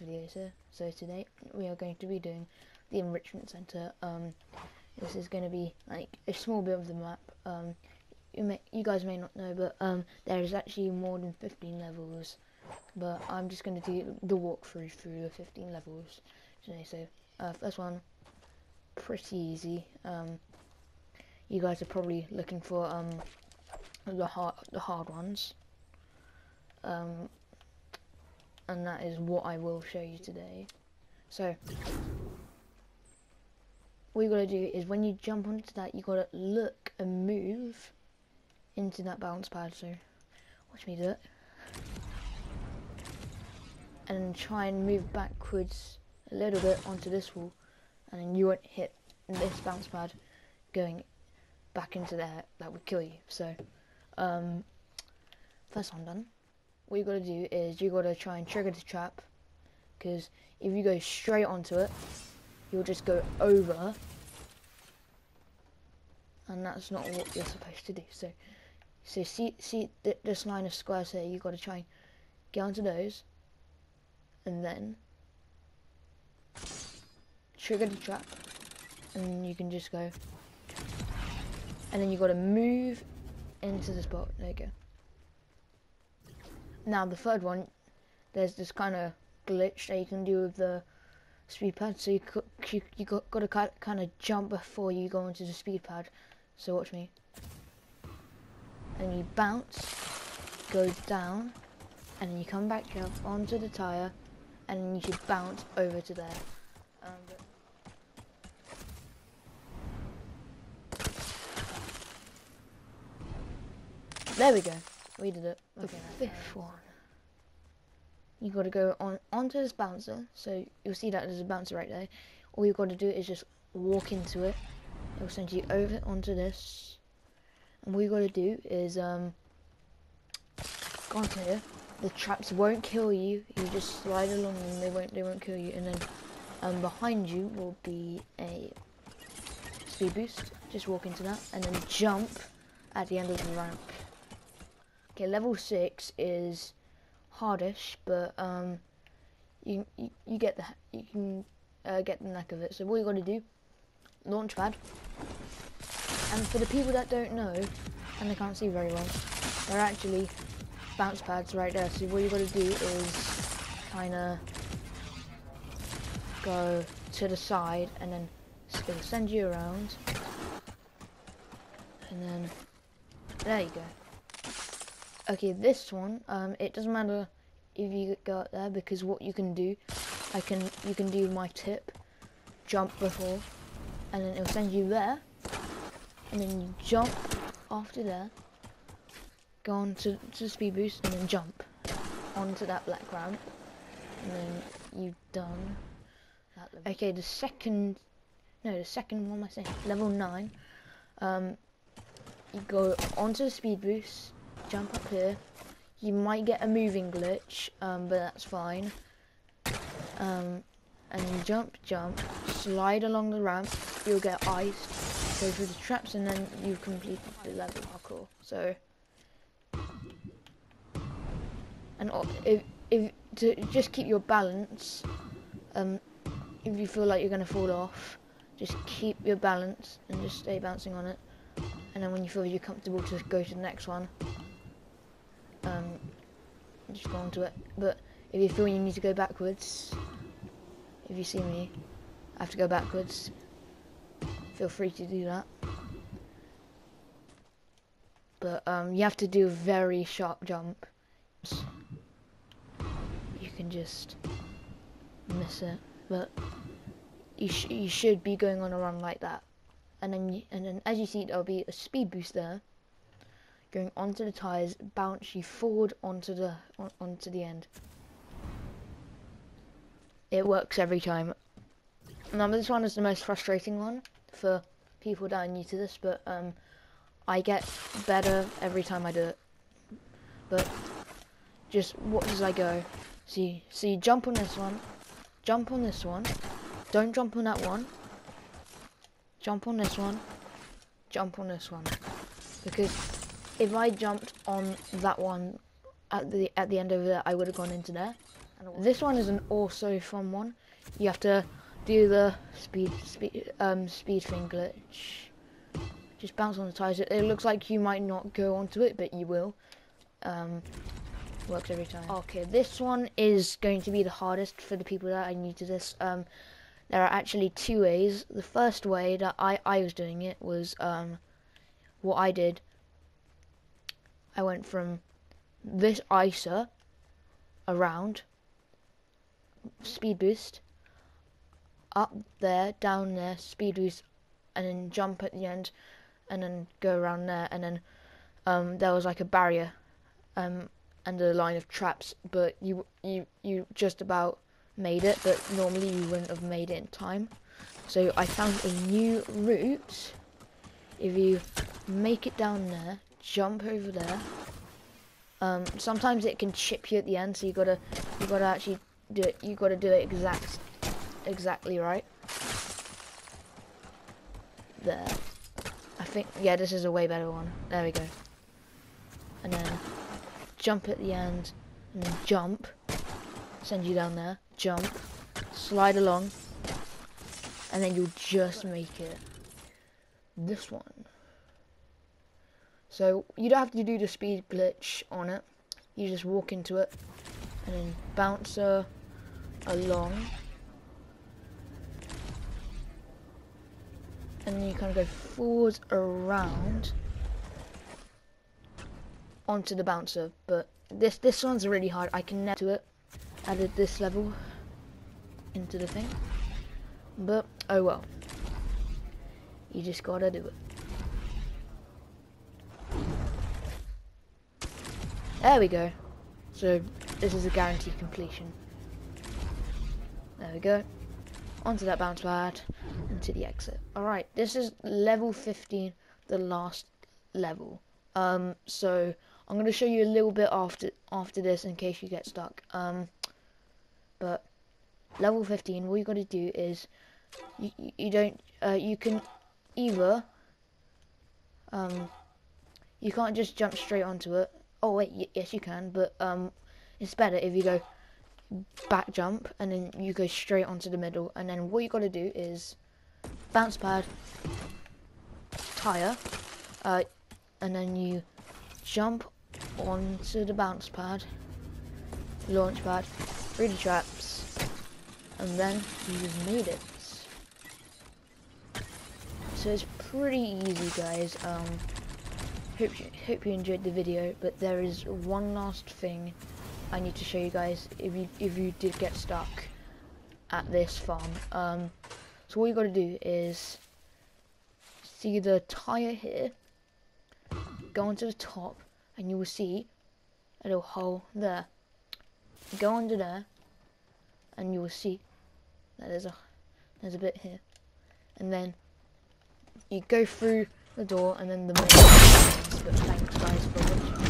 Alice here. So today we are going to be doing the Enrichment Center. Um, this is going to be like a small bit of the map. Um, you may, you guys may not know, but um, there is actually more than 15 levels. But I'm just going to do the walkthrough through the 15 levels today. So uh, first one, pretty easy. Um, you guys are probably looking for um the hard the hard ones. Um, and that is what I will show you today. So, what you gotta do is when you jump onto that, you gotta look and move into that bounce pad. So, watch me do it, and try and move backwards a little bit onto this wall, and then you won't hit this bounce pad going back into there. That would kill you. So, um, first one done what you gotta do is you gotta try and trigger the trap because if you go straight onto it you'll just go over and that's not what you're supposed to do. So so see see th this line of squares here you gotta try and get onto those and then trigger the trap and you can just go and then you gotta move into the spot. There you go now the third one, there's this kind of glitch that you can do with the speed pad. So you you, you got, to kind of jump before you go into the speed pad. So watch me. And you bounce, go down, and then you come back up onto the tire, and then you should bounce over to there. Um, there we go. We did it. Okay, the fifth one. You got to go on onto this bouncer. So you'll see that there's a bouncer right there. All you've got to do is just walk into it. It will send you over onto this. And what you got to do is um, go onto here. The traps won't kill you. You just slide along and they won't they won't kill you. And then um, behind you will be a speed boost. Just walk into that and then jump at the end of the ramp. Okay, level six is hardish, but um, you, you you get the you can uh, get the knack of it. So what you got to do, launch pad. And for the people that don't know, and they can't see very well, they're actually bounce pads right there. So what you got to do is kind of go to the side, and then send you around, and then there you go. Okay, this one, um, it doesn't matter if you go up there because what you can do, I can, you can do my tip, jump before, and then it'll send you there, and then you jump after there, go on to, to speed boost, and then jump onto that black ramp, and then you've done. Okay, the second, no, the second one, I saying, level 9, um, you go onto the speed boost, jump up here. You might get a moving glitch, um, but that's fine. Um, and you jump, jump, slide along the ramp, you'll get iced, go through the traps, and then you've completed the level parkour. So, and if, if to just keep your balance, um, if you feel like you're gonna fall off, just keep your balance and just stay bouncing on it. And then when you feel you're comfortable, just go to the next one um, just go onto it. But if you feel you need to go backwards, if you see me, I have to go backwards, feel free to do that. But um, you have to do a very sharp jump. You can just miss it, but you sh you should be going on a run like that. And then you, and then as you see, there'll be a speed boost there going onto the tyres, bounce you forward onto the on, onto the end. It works every time. Now this one is the most frustrating one for people that are new to this, but um, I get better every time I do it. But just watch as I go. See, see, jump on this one, jump on this one, don't jump on that one, jump on this one, jump on this one, because if I jumped on that one at the at the end over there, I would have gone into there, This one is an also fun one. You have to do the speed speed um speed thing glitch. Just bounce on the tires. It, it looks like you might not go onto it, but you will. Um, works every time. Okay, this one is going to be the hardest for the people that are new to this. Um, there are actually two ways. The first way that I I was doing it was um, what I did. I went from this ISA around speed boost up there, down there, speed boost, and then jump at the end, and then go around there, and then um, there was like a barrier um, and a line of traps, but you you you just about made it, but normally you wouldn't have made it in time. So I found a new route. If you make it down there, jump over there. Um, sometimes it can chip you at the end, so you gotta you gotta actually do it. You gotta do it exact exactly right. There. I think yeah, this is a way better one. There we go. And then jump at the end, and then jump. Send you down there. Jump. Slide along. And then you'll just make it. This one. So you don't have to do the speed glitch on it. You just walk into it and then bounce uh, along. And then you kind of go forwards around onto the bouncer. But this this one's really hard. I can net to it. Added this level into the thing. But oh well. You just gotta do it. There we go. So this is a guaranteed completion. There we go. Onto that bounce pad and to the exit. Alright, this is level 15, the last level. Um, so I'm gonna show you a little bit after after this in case you get stuck. Um, but level 15, what you gotta do is you, you don't uh, you can either um you can't just jump straight onto it Oh wait, yes you can, but um, it's better if you go back jump and then you go straight onto the middle, and then what you got to do is bounce pad, tire, uh, and then you jump onto the bounce pad, launch pad, through traps, and then you've made it. So it's pretty easy, guys. Um, hope you, hope you enjoyed the video, but there is one last thing I need to show you guys if you if you did get stuck at this farm. Um, so what you got to do is see the tire here, go onto the top, and you will see a little hole there. Go under there, and you will see that there's a there's a bit here, and then you go through the door and then the main thanks guys for watching